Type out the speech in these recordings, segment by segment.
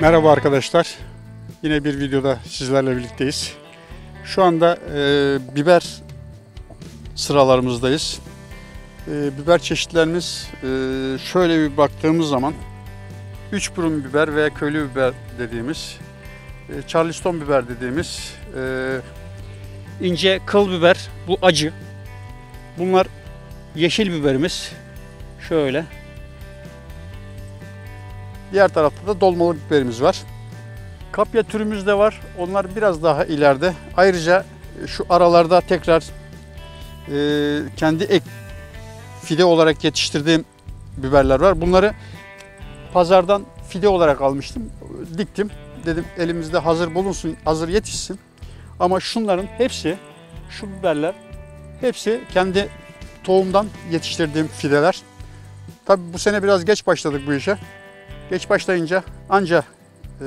Merhaba arkadaşlar. Yine bir videoda sizlerle birlikteyiz. Şu anda e, biber sıralarımızdayız. E, biber çeşitlerimiz e, şöyle bir baktığımız zaman üç burun biber veya köylü biber dediğimiz, e, charleston biber dediğimiz, e, ince kıl biber, bu acı. Bunlar yeşil biberimiz. Şöyle. Diğer tarafta da dolmalık biberimiz var. Kapya türümüz de var. Onlar biraz daha ileride. Ayrıca şu aralarda tekrar e, kendi ek fide olarak yetiştirdiğim biberler var. Bunları pazardan fide olarak almıştım. Diktim. Dedim elimizde hazır bulunsun, hazır yetişsin. Ama şunların hepsi, şu biberler hepsi kendi tohumdan yetiştirdiğim fideler. Tabi bu sene biraz geç başladık bu işe. Geç başlayınca anca e,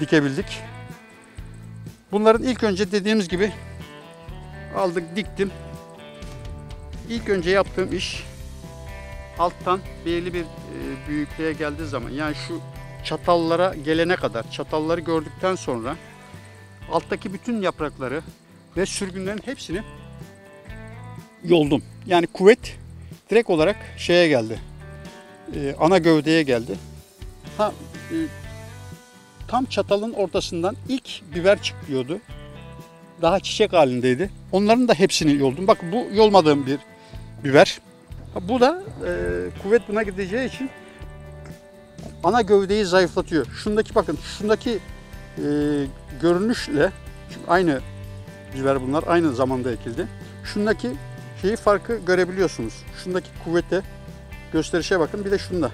dikebildik. Bunların ilk önce dediğimiz gibi aldık diktim. İlk önce yaptığım iş alttan belirli bir e, büyüklüğe geldiği zaman yani şu çatallara gelene kadar çatalları gördükten sonra alttaki bütün yaprakları ve sürgünlerin hepsini yoldum. Yani kuvvet direkt olarak şeye geldi. E, ana gövdeye geldi. Ha, e, tam çatalın ortasından ilk biber çıkıyordu. Daha çiçek halindeydi. Onların da hepsini yoldum. Bak bu yolmadığım bir biber. Bu da e, kuvvet buna gideceği için ana gövdeyi zayıflatıyor. Şundaki bakın, şundaki e, görünüşle aynı biber bunlar aynı zamanda ekildi. Şundaki şeyi farkı görebiliyorsunuz. Şundaki kuvvete gösterişe bakın. Bir de şunda.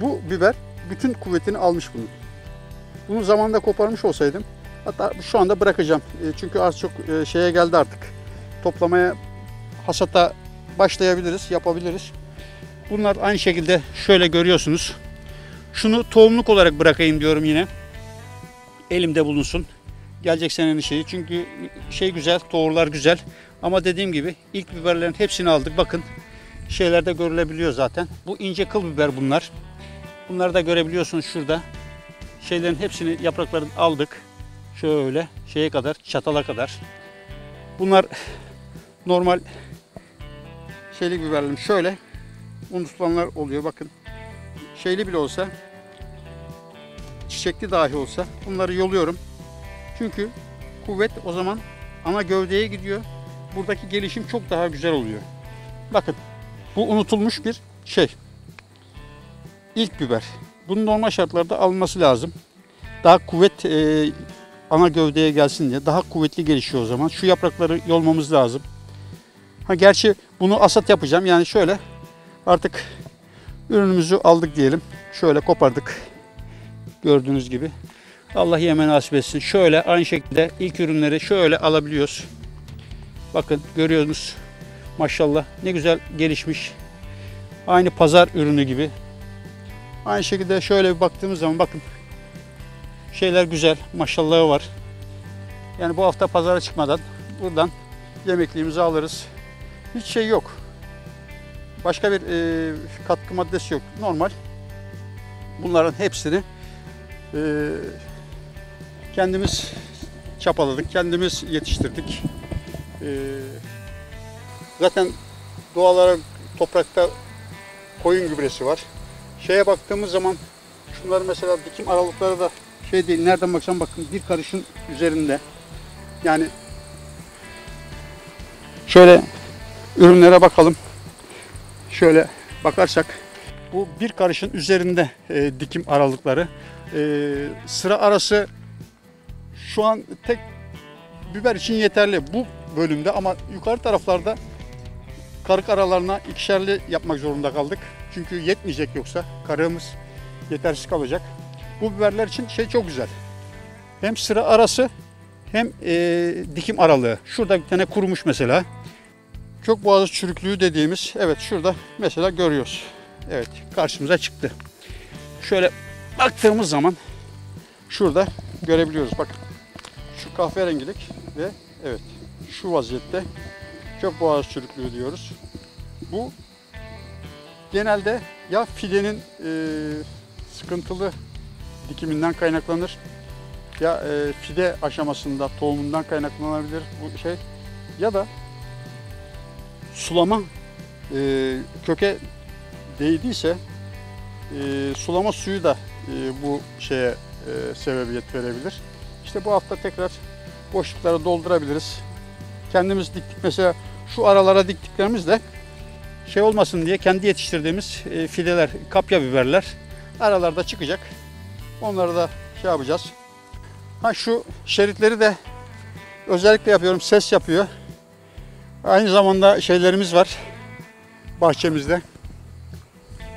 Bu biber bütün kuvvetini almış bunun. Bunu zamanında koparmış olsaydım hatta şu anda bırakacağım. E, çünkü az çok e, şeye geldi artık. Toplamaya hasata başlayabiliriz, yapabiliriz. Bunlar aynı şekilde şöyle görüyorsunuz. Şunu tohumluk olarak bırakayım diyorum yine. Elimde bulunsun. Gelecek senenin şeyi. Çünkü şey güzel, tohumlar güzel. Ama dediğim gibi ilk biberlerin hepsini aldık. Bakın şeylerde görülebiliyor zaten. Bu ince kıl biber bunlar. Bunları da görebiliyorsunuz şurada. Şeylerin hepsini yapraklarını aldık. Şöyle şeye kadar, çatala kadar. Bunlar normal şeylik biberlerim. Şöyle unutulanlar oluyor bakın. Şeyli bile olsa çiçekli dahi olsa bunları yoluyorum. Çünkü kuvvet o zaman ana gövdeye gidiyor. Buradaki gelişim çok daha güzel oluyor. Bakın bu unutulmuş bir şey. İlk biber. Bunun normal şartlarda alınması lazım. Daha kuvvet e, ana gövdeye gelsin diye. Daha kuvvetli gelişiyor o zaman. Şu yaprakları yolmamız lazım. Ha gerçi bunu asat yapacağım. Yani şöyle artık ürünümüzü aldık diyelim. Şöyle kopardık. Gördüğünüz gibi. Allah yeme nasip etsin. Şöyle aynı şekilde ilk ürünleri şöyle alabiliyoruz. Bakın görüyorsunuz. Maşallah ne güzel gelişmiş. Aynı pazar ürünü gibi. Aynı şekilde şöyle bir baktığımız zaman bakın şeyler güzel. Maşallahı var. Yani bu hafta pazara çıkmadan buradan yemekliğimizi alırız. Hiç şey yok. Başka bir e, katkı maddesi yok. Normal. Bunların hepsini e, kendimiz çapaladık, kendimiz yetiştirdik. E, zaten doğal olarak toprakta koyun gübresi var. Şeye baktığımız zaman şunlar mesela dikim aralıkları da şey değil. Nereden baksam bakın bir karışın üzerinde. Yani şöyle ürünlere bakalım. Şöyle bakarsak bu bir karışın üzerinde e, dikim aralıkları. E, sıra arası şu an tek biber için yeterli bu bölümde ama yukarı taraflarda karık aralarına ikişerli yapmak zorunda kaldık. Çünkü yetmeyecek yoksa karığımız yetersiz kalacak. Bu biberler için şey çok güzel. Hem sıra arası hem e, dikim aralığı. Şurada bir tane kurumuş mesela. Kök boğazı çürüklüğü dediğimiz evet şurada mesela görüyoruz. Evet karşımıza çıktı. Şöyle baktığımız zaman şurada görebiliyoruz. Bakın şu kahverengilik ve evet şu vaziyette kök boğaz çürüklüğü diyoruz. Bu genelde ya fidenin e, sıkıntılı dikiminden kaynaklanır. Ya e, fide aşamasında tohumundan kaynaklanabilir bu şey. Ya da sulama e, köke değdiyse e, sulama suyu da e, bu şeye e, sebebiyet verebilir. İşte bu hafta tekrar boşlukları doldurabiliriz. Kendimiz diktik mesela şu aralara diktiklerimizle şey olmasın diye kendi yetiştirdiğimiz e, fideler, kapya biberler aralarda çıkacak. Onları da şey yapacağız. Ha şu şeritleri de özellikle yapıyorum. Ses yapıyor. Aynı zamanda şeylerimiz var bahçemizde.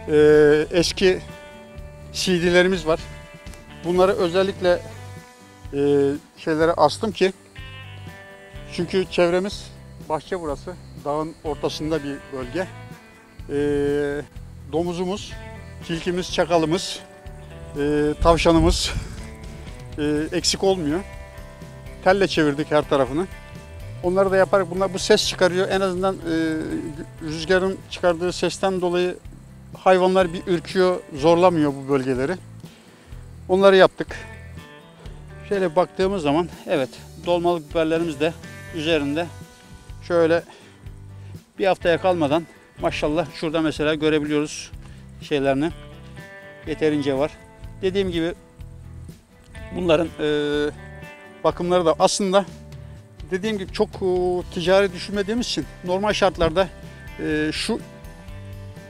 Ee, eski CD'lerimiz var. Bunları özellikle e, şeylere astım ki çünkü çevremiz bahçe burası. Dağın ortasında bir bölge. Ee, domuzumuz, tilkimiz, çakalımız, e, tavşanımız e, eksik olmuyor. Telle çevirdik her tarafını. Onları da yaparak bunlar bu ses çıkarıyor. En azından e, rüzgarın çıkardığı sesten dolayı hayvanlar bir ürküyor, zorlamıyor bu bölgeleri. Onları yaptık. Şöyle baktığımız zaman evet dolmalık biberlerimiz de üzerinde şöyle bir haftaya kalmadan maşallah şurada mesela görebiliyoruz şeylerini. Yeterince var. Dediğim gibi bunların e, bakımları da aslında dediğim gibi çok e, ticari düşünmediğimiz için normal şartlarda e, şu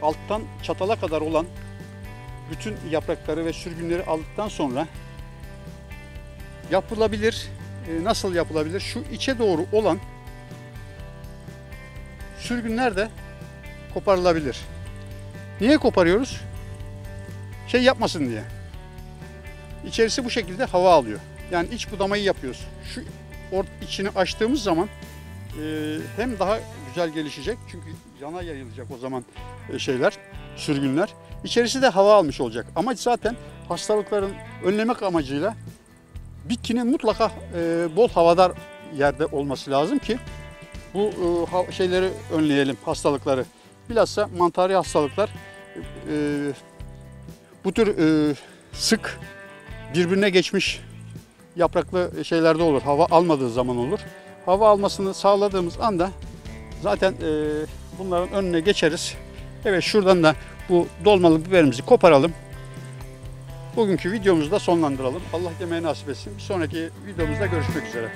alttan çatala kadar olan bütün yaprakları ve sürgünleri aldıktan sonra yapılabilir. E, nasıl yapılabilir? Şu içe doğru olan sürgünler de koparılabilir. Niye koparıyoruz? Şey yapmasın diye. İçerisi bu şekilde hava alıyor. Yani iç budamayı yapıyoruz. Şu içini açtığımız zaman e, hem daha güzel gelişecek çünkü yana yayılacak o zaman e, şeyler, sürgünler. İçerisi de hava almış olacak. Amaç zaten hastalıkların önlemek amacıyla bitkinin mutlaka e, bol havadar yerde olması lazım ki bu e, şeyleri önleyelim, hastalıkları. Bilhassa mantari hastalıklar e, bu tür e, sık birbirine geçmiş yapraklı şeylerde olur. Hava almadığı zaman olur. Hava almasını sağladığımız anda zaten e, bunların önüne geçeriz. Evet şuradan da bu dolmalı biberimizi koparalım. Bugünkü videomuzu da sonlandıralım. Allah yemeği nasip etsin. Bir sonraki videomuzda görüşmek üzere.